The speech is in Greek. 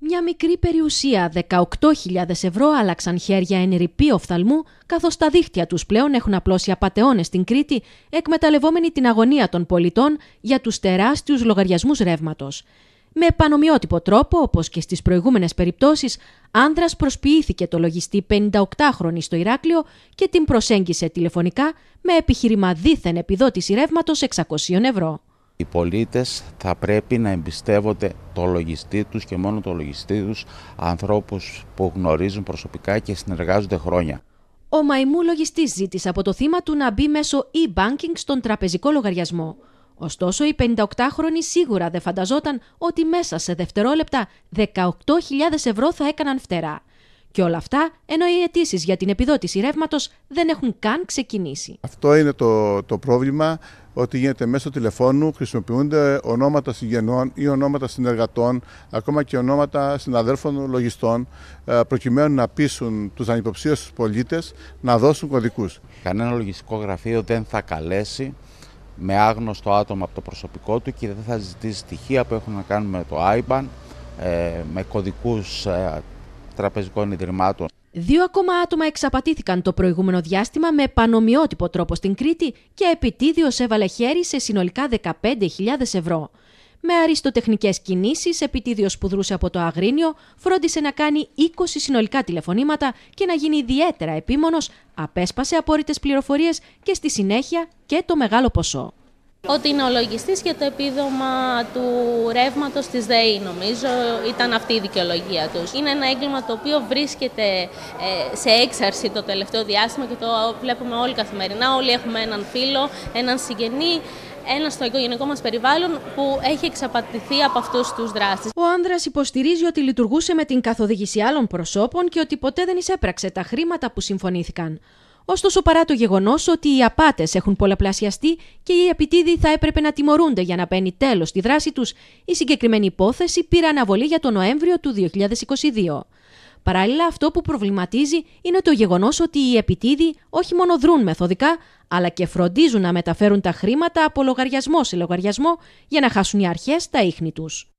Μια μικρή περιουσία 18.000 ευρώ άλλαξαν χέρια ενηρυπή οφθαλμού, καθώς τα δίχτυα τους πλέον έχουν απλώσει απαταιώνες στην Κρήτη, εκμεταλλευόμενοι την αγωνία των πολιτών για τους τεράστιους λογαριασμούς ρεύματος. Με πανομοιότυπο τρόπο, όπως και στις προηγούμενες περιπτώσεις, άνδρας προσποιήθηκε το λογιστή 58χρονη στο Ηράκλειο και την προσέγγισε τηλεφωνικά με επιχείρημα δίθεν επιδότηση ρεύματος 600 ευρώ. Οι πολίτες θα πρέπει να εμπιστεύονται το λογιστή τους και μόνο το λογιστή τους ανθρώπους που γνωρίζουν προσωπικά και συνεργάζονται χρόνια. Ο μαϊμού λογιστής ζήτησε από το θύμα του να μπει μέσω e-banking στον τραπεζικό λογαριασμό. Ωστόσο, η 58χρονη σίγουρα δεν φανταζόταν ότι μέσα σε δευτερόλεπτα 18.000 ευρώ θα έκαναν φτερά. Και όλα αυτά ενώ οι αιτήσεις για την επιδότηση ρεύματος δεν έχουν καν ξεκινήσει. Αυτό είναι το, το πρόβλημα, ότι γίνεται μέσω τηλεφώνου, χρησιμοποιούνται ονόματα συγγενών ή ονόματα συνεργατών, ακόμα και ονόματα συναδέλφων λογιστών, ε, προκειμένου να πείσουν τους ανυποψίους πολίτες να δώσουν κωδικούς. Κανένα λογιστικό γραφείο δεν θα καλέσει με άγνωστο άτομο από το προσωπικό του και δεν θα ζητήσει στοιχεία που έχουν να κάνουν με το IBAN, ε, με κωδικούς ε, τραπεζικών ιδρυμάτων. Δύο ακόμα άτομα εξαπατήθηκαν το προηγούμενο διάστημα με πανομοιότυπο τρόπο στην Κρήτη και επιτίδιος έβαλε χέρι σε συνολικά 15.000 ευρώ. Με αριστοτεχνικές κινήσεις, επιτίδιος που δρούσε από το Αγρίνιο, φρόντισε να κάνει 20 συνολικά τηλεφωνήματα και να γίνει ιδιαίτερα επίμονος, απέσπασε απόρριτες πληροφορίες και στη συνέχεια και το μεγάλο ποσό ότι είναι ο λογιστής για το επίδομα του ρεύματος της ΔΕΗ, νομίζω, ήταν αυτή η δικαιολογία τους. Είναι ένα έγκλημα το οποίο βρίσκεται ε, σε έξαρση το τελευταίο διάστημα και το βλέπουμε όλοι καθημερινά. Όλοι έχουμε έναν φίλο, έναν συγγενή, ένα στο οικογενειακό μας περιβάλλον που έχει εξαπατηθεί από αυτούς τους δράστες. Ο άνδρας υποστηρίζει ότι λειτουργούσε με την καθοδήγηση άλλων προσώπων και ότι ποτέ δεν εισέπραξε τα χρήματα που συμφωνήθηκαν. Ωστόσο, παρά το γεγονός ότι οι απάτες έχουν πολλαπλασιαστεί και οι επιτίδοι θα έπρεπε να τιμωρούνται για να παίρνει τέλος στη δράση τους, η συγκεκριμένη υπόθεση πήρε αναβολή για τον Νοέμβριο του 2022. Παράλληλα, αυτό που προβληματίζει είναι το γεγονός ότι οι επιτίδοι όχι μόνο δρούν μεθοδικά, αλλά και φροντίζουν να μεταφέρουν τα χρήματα από λογαριασμό σε λογαριασμό για να χάσουν οι αρχές τα ίχνη τους.